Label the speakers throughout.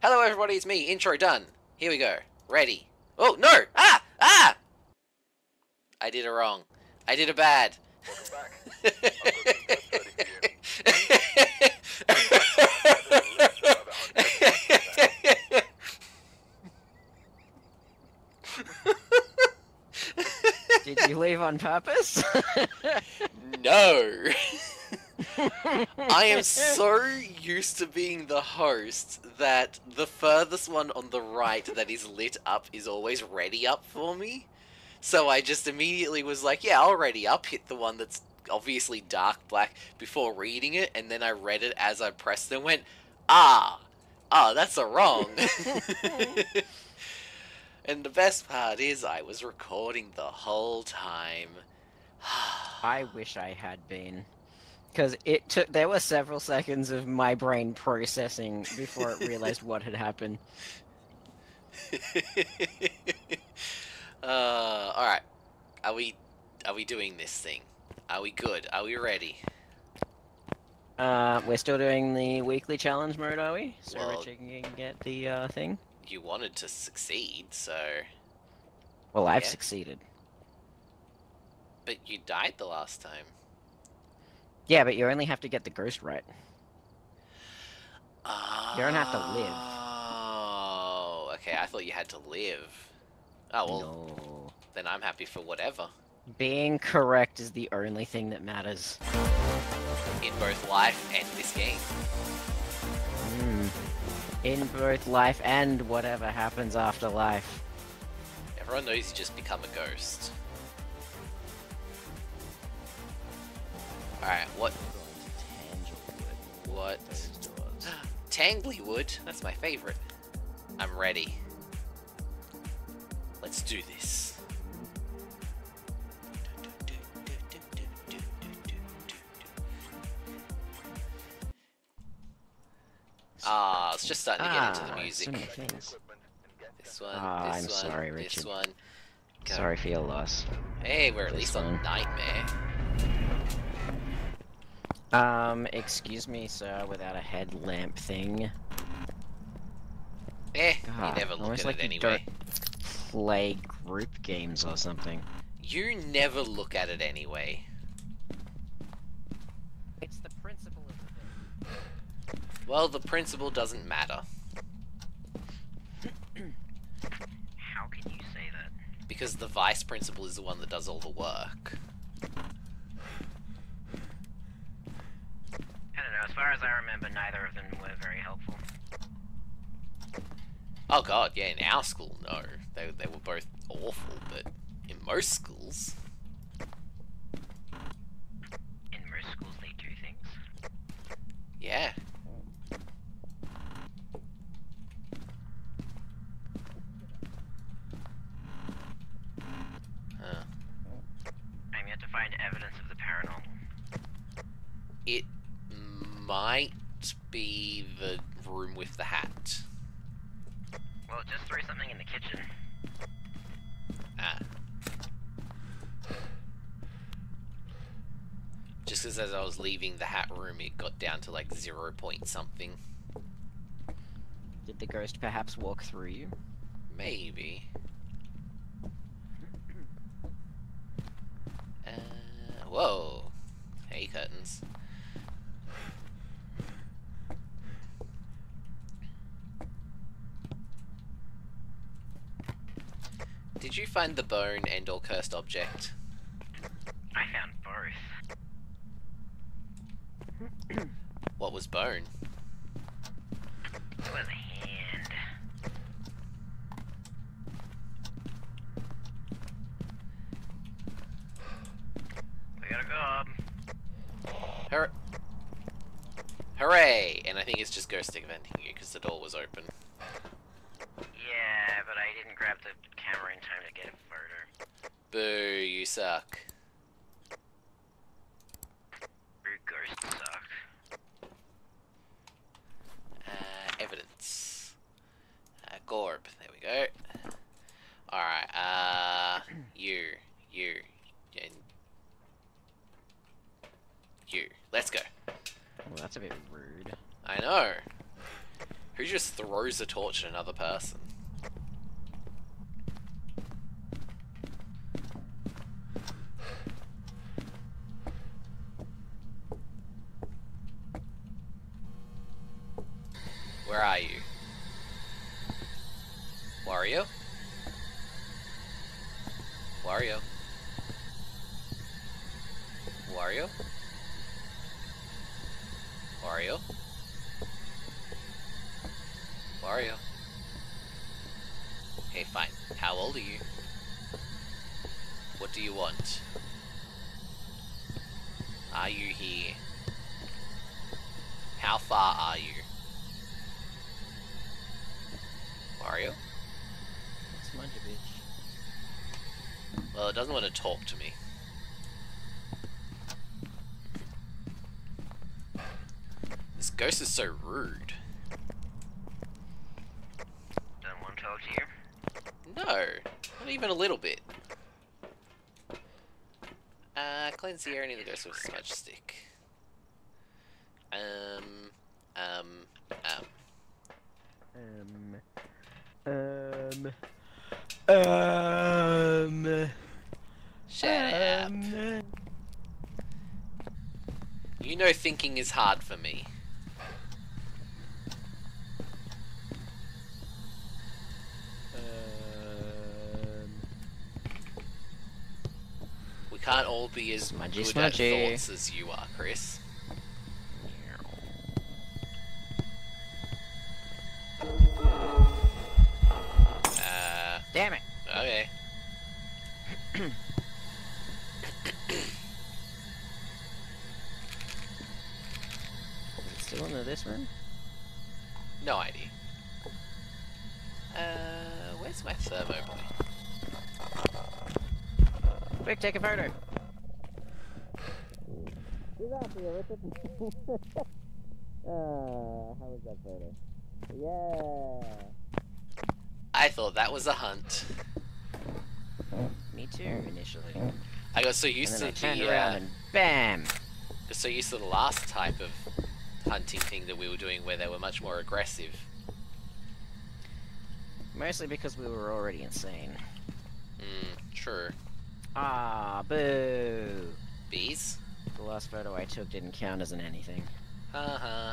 Speaker 1: Hello, everybody. It's me. Intro done. Here we go. Ready. Oh no! Ah! Ah! I did it wrong. I did it bad. Welcome back.
Speaker 2: Did you leave on purpose?
Speaker 1: no. I am so used to being the host that the furthest one on the right that is lit up is always ready up for me. So I just immediately was like, yeah, I'll ready up, hit the one that's obviously dark black before reading it, and then I read it as I pressed and went, ah, ah, that's a wrong. and the best part is I was recording the whole time.
Speaker 2: I wish I had been. Because it took, there were several seconds of my brain processing before it realized what had happened.
Speaker 1: uh, all right. Are we, are we doing this thing? Are we good? Are we ready?
Speaker 2: Uh, we're still doing the weekly challenge mode, are we? So
Speaker 1: Well-
Speaker 2: Richard can get the uh, thing.
Speaker 1: You wanted to succeed, so.
Speaker 2: Well, I've
Speaker 1: Yeah.
Speaker 2: succeeded.
Speaker 1: But you died the last time.
Speaker 2: Yeah, but you only have to get the ghost right.
Speaker 1: You
Speaker 2: don't have to live.
Speaker 1: Oh, okay. I thought you had to live. Oh well,
Speaker 2: no.
Speaker 1: then I'm happy for whatever.
Speaker 2: Being correct is the only thing that matters.
Speaker 1: In both life and this game.
Speaker 2: Hmm. In both life and whatever happens after life.
Speaker 1: Everyone knows you just become a ghost. Alright, what what Tanglewood, that's my favorite. I'm ready. Let's do this. Ah, it's just starting to get into the
Speaker 2: Ah,
Speaker 1: music.
Speaker 2: so many things.
Speaker 1: This one,
Speaker 2: Ah,
Speaker 1: this
Speaker 2: I'm
Speaker 1: one,
Speaker 2: sorry,
Speaker 1: this
Speaker 2: Richard.
Speaker 1: one. Go.
Speaker 2: Sorry for your loss.
Speaker 1: Hey, we're at
Speaker 2: This
Speaker 1: least on
Speaker 2: one.
Speaker 1: Nightmare.
Speaker 2: Um, excuse me, sir, without a headlamp thing.
Speaker 1: Eh,
Speaker 2: God,
Speaker 1: you never look at
Speaker 2: like
Speaker 1: it anyway.
Speaker 2: Play group games or something.
Speaker 1: You never look at it anyway.
Speaker 2: It's the principle of the thing.
Speaker 1: Well, the principle doesn't matter.
Speaker 2: How can you say that?
Speaker 1: Because the vice principal is the one that does all the work.
Speaker 2: I don't know, as far as I remember, neither of them were very helpful.
Speaker 1: Oh god, yeah, in our school, no. They, they were both awful, but in most schools,
Speaker 2: In most schools, they do things.
Speaker 1: yeah. Huh.
Speaker 2: I'm yet to find evidence of the paranormal.
Speaker 1: It might be the room with the hat.
Speaker 2: Well, just throw something in the kitchen.
Speaker 1: Ah. Just as as I was leaving the hat room, it got down to like zero point something.
Speaker 2: Did the ghost perhaps walk through you?
Speaker 1: Maybe. Uh, whoa. Hey, curtains. Did you find the bone and or cursed object?
Speaker 2: I found both.
Speaker 1: What was bone?
Speaker 2: It was a hand. We gotta go.
Speaker 1: Hur- Hooray! And I think it's just ghost venting you because the door was open.
Speaker 2: Yeah, but I didn't grab the camera in time to get a photo.
Speaker 1: Boo, you suck.
Speaker 2: Rude ghosts suck.
Speaker 1: Uh, evidence. Uh, Gorb. There we go. Alright, uh, you, you, and you. Let's go.
Speaker 2: Well, that's a bit rude.
Speaker 1: I know. Who Who throws a torch at another person? Where are you? Wario? Wario? Wario? Wario? Wario? Okay, fine. How old are you? What do you want? Are you here? How far are you? Mario?
Speaker 2: Smudge a bitch.
Speaker 1: Well, it doesn't want to talk to me. This ghost is so rude.
Speaker 3: Don't want to talk to you.
Speaker 1: No, not even a little bit. Uh, cleanse the area near the ghost with a smudge stick. Um, um, um.
Speaker 2: Um. Um. Um.
Speaker 1: Shut up.
Speaker 2: um,
Speaker 1: You know thinking is hard for me.
Speaker 2: um,
Speaker 1: We can't all be as
Speaker 2: Smudgy,
Speaker 1: good
Speaker 2: smudgy.
Speaker 1: at thoughts as you are, Chris. Uh,
Speaker 2: Damn it!
Speaker 1: okay.
Speaker 2: Is it still into this room?
Speaker 1: No idea. Uh, where's my thermo boy?
Speaker 2: Quick, take a photo. uh, how was that photo? Yeah.
Speaker 1: I thought that was a hunt.
Speaker 2: Me too, initially.
Speaker 1: I got so used to the
Speaker 2: around
Speaker 1: uh,
Speaker 2: and BAM!
Speaker 1: got so used to the last type of hunting thing that we were doing, where they were much more aggressive.
Speaker 2: Mostly because we were already insane.
Speaker 1: Mm, true.
Speaker 2: Ah, boo!
Speaker 1: Bees?
Speaker 2: The last photo I took didn't count as an anything.
Speaker 1: Uh huh.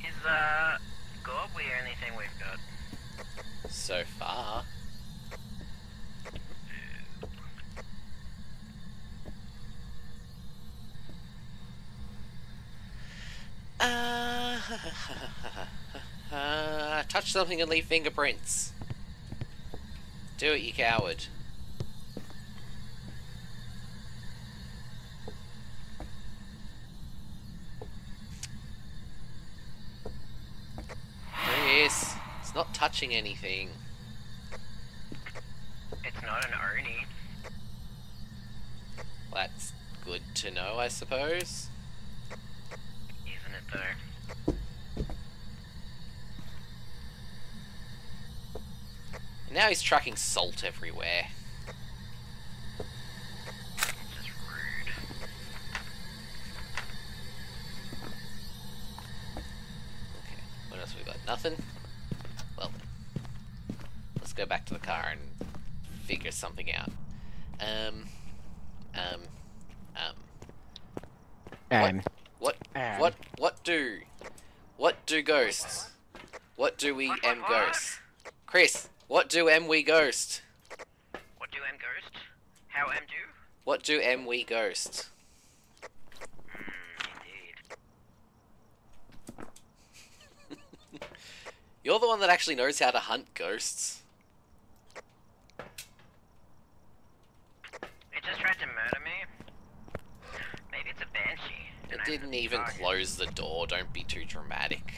Speaker 3: Is, uh, Gob the only thing we've got?
Speaker 1: So far. Uh, uh, touch something and leave fingerprints. Do it, you coward. There he is. It's not touching anything.
Speaker 3: It's not an Oni.
Speaker 1: That's good to know, I suppose.
Speaker 3: Isn't it though?
Speaker 1: Now he's tracking salt everywhere.
Speaker 3: It's just rude.
Speaker 1: Okay, what else we got? Nothing? Well, let's go back to the car and figure something out. Um, um, um,
Speaker 2: Um,
Speaker 1: what,
Speaker 2: um,
Speaker 1: what, what do, what do ghosts? What do we
Speaker 3: What,
Speaker 1: M
Speaker 3: what, what?
Speaker 1: ghosts? Chris, what do M we ghost?
Speaker 3: What do M ghost? How M do?
Speaker 1: What do M we ghost?
Speaker 3: Hmm, indeed.
Speaker 1: You're the one that actually knows how to hunt ghosts.
Speaker 3: It just tried to murder me. Maybe it's a banshee.
Speaker 1: It didn't even close the door, don't be too dramatic.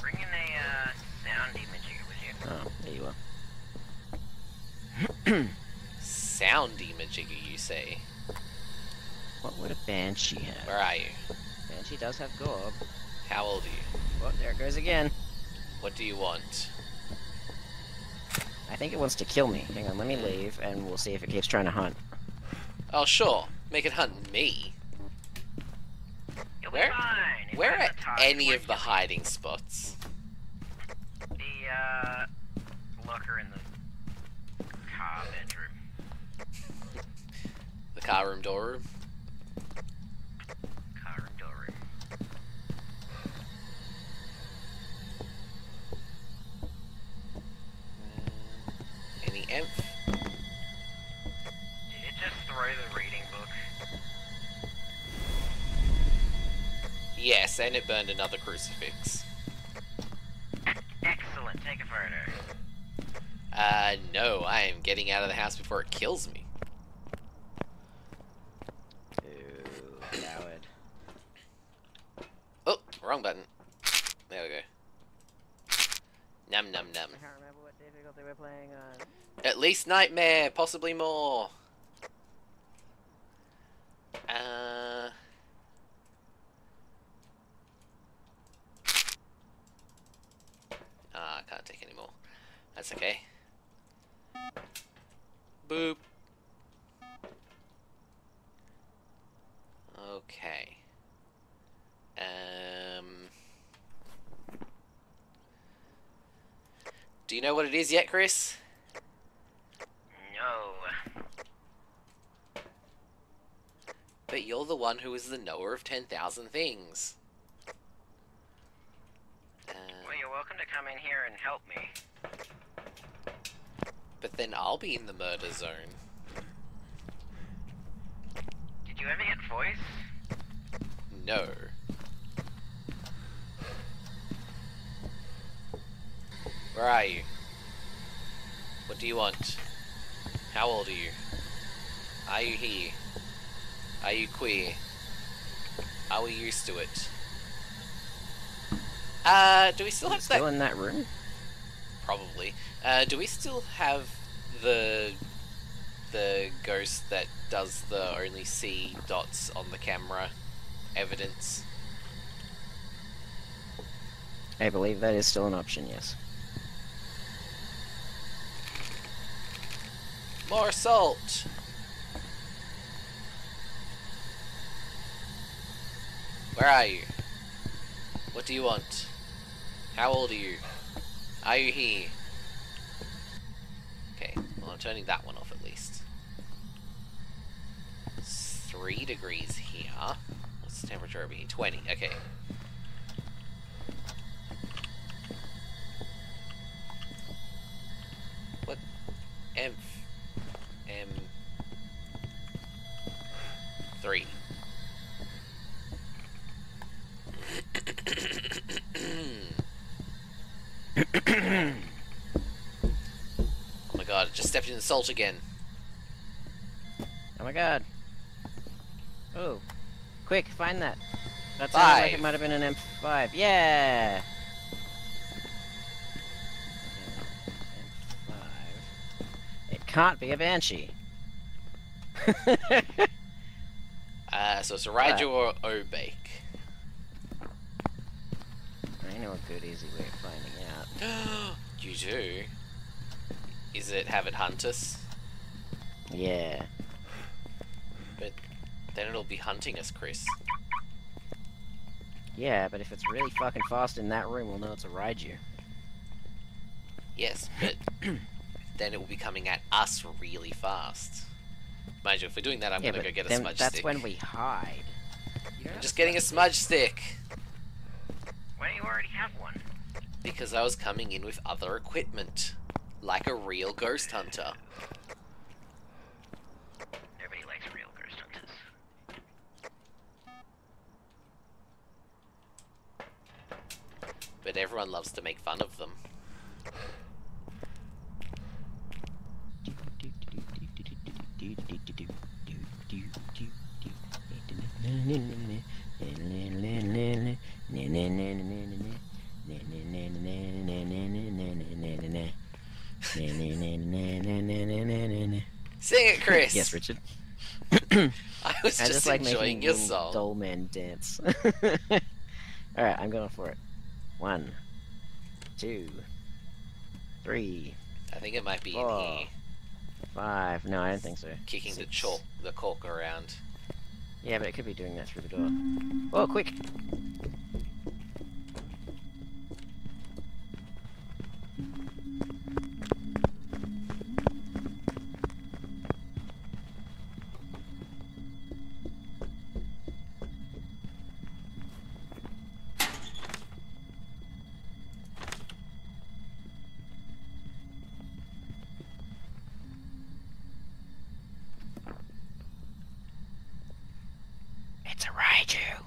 Speaker 3: Bring in a uh, sound imager, would you?
Speaker 2: oh, there you are.
Speaker 1: Soundy Majigger, you say?
Speaker 2: What would a banshee have?
Speaker 1: Where are you?
Speaker 2: Banshee does have gob.
Speaker 1: How old are you?
Speaker 2: Oh, there it goes again.
Speaker 1: What do you want?
Speaker 2: I I think it wants to kill me. Hang on, let me leave, and we'll see if it keeps trying to hunt.
Speaker 1: Oh, sure. Make it hunt me.
Speaker 3: You'll be
Speaker 1: Where-
Speaker 3: fine.
Speaker 1: Where
Speaker 3: you're at the top, you
Speaker 1: any of the hiding spots?
Speaker 3: The, uh, locker in the car bedroom.
Speaker 1: Car room, door room?
Speaker 3: Car room, door room.
Speaker 1: Any imp?
Speaker 3: Did it just throw the reading book?
Speaker 1: Yes, and it burned another crucifix.
Speaker 3: Excellent. Take a photo.
Speaker 1: Uh, no, I am getting out of the house before it kills me.
Speaker 2: Ooh, coward.
Speaker 1: Oh, wrong button. There we go. Num num num.
Speaker 2: I can't remember what difficulty we're playing on.
Speaker 1: At least nightmare, possibly more. Uh. Ah, I can't take any more. That's okay. Boop. Okay. Um. Do you know what it is yet, Chris?
Speaker 3: No.
Speaker 1: But you're the one who is the knower of 10,000 things. Uh,
Speaker 3: Well, you're welcome to come in here and help me.
Speaker 1: but then I'll be in the murder zone.
Speaker 3: Did you ever get voice?
Speaker 1: No. Where are you? What do you want? How old are you? Are you he? Are you queer? Are we used to it? Uh, do we still have that
Speaker 2: Still in that room?
Speaker 1: Probably. Uh, do we still have the the ghost that does the only see dots on the camera evidence?
Speaker 2: I believe that is still an option, yes.
Speaker 1: More salt. Where are you? What do you want? How old are you? Are you here? Okay, well I'm turning that one off at least. It's three degrees here. What's the temperature over here? 20, okay. What? M. M. Three. oh my god, it in the salt again.
Speaker 2: Oh my god. Oh. Quick, find that. That sounds like it might have been an M5. Yeah! M5. It can't be a Banshee.
Speaker 1: Uh, so it's a Raiju or Obake.
Speaker 2: I know a good easy way of finding out.
Speaker 1: you do? Is it have it hunt us?
Speaker 2: Yeah.
Speaker 1: But then it'll be hunting us, Chris.
Speaker 2: Yeah, but if it's really fucking fast in that room, we'll know it's a Raiju.
Speaker 1: Yes, but then it will be coming at us really fast. Mind you, if we're doing that, I'm
Speaker 2: yeah,
Speaker 1: gonna go get a
Speaker 2: then
Speaker 1: smudge
Speaker 2: that's
Speaker 1: stick.
Speaker 2: when we hide.
Speaker 1: I'm just getting a smudge stick
Speaker 3: Why do you already have one?
Speaker 1: because I was coming in with other equipment, like a real ghost hunter.
Speaker 3: Nobody likes real ghost hunters.
Speaker 1: But everyone loves to make fun of them.
Speaker 2: Yes, Richard.
Speaker 1: I was
Speaker 2: I
Speaker 1: just,
Speaker 2: just like
Speaker 1: enjoying
Speaker 2: making
Speaker 1: your song.
Speaker 2: dull man dance. Alright, I'm going for it. One, two, three,
Speaker 1: I think it might be
Speaker 2: Four.
Speaker 1: in here,
Speaker 2: Five. No, I don't think so.
Speaker 1: kicking the chalk, the cork around.
Speaker 2: Yeah, but it could be doing that through the door. Oh, quick! It's a Raiju!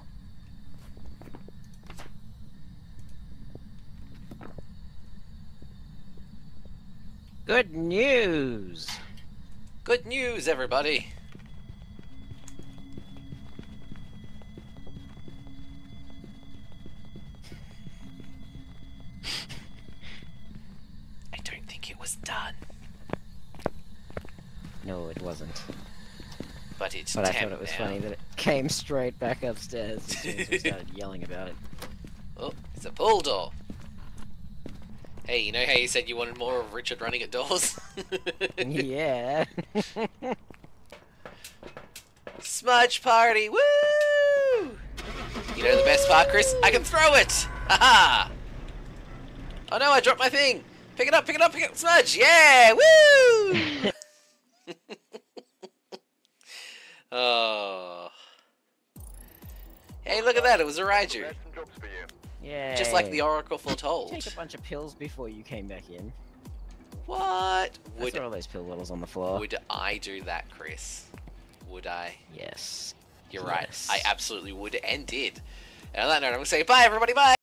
Speaker 2: Good news!
Speaker 1: Good news, everybody! I don't think it was done,
Speaker 2: No, it wasn't.
Speaker 1: but it's
Speaker 2: But I thought it was
Speaker 1: now.
Speaker 2: funny that it came straight back upstairs as soon as we started yelling about it.
Speaker 1: Oh, it's a pull door. Hey, you know how you said you wanted more of Richard running at doors?
Speaker 2: yeah.
Speaker 1: Smudge party, woo! You know the best part, Chris? I can throw it! Haha! Oh no, I dropped my thing! Pick it up, pick it up, pick it up, Smudge! Yeah! Woo! oh. Hey, look at that, it was a Raiju.
Speaker 4: Some jobs for you.
Speaker 2: yeah.
Speaker 1: Just like the Oracle foretold.
Speaker 2: Take a bunch of pills before you came back in.
Speaker 1: What?
Speaker 2: I
Speaker 1: Would,
Speaker 2: all those pill bottles on the floor.
Speaker 1: would I do that, Chris? Would I?
Speaker 2: Yes.
Speaker 1: You're right. I absolutely would and did. And on that note, I'm going to say bye, everybody. Bye.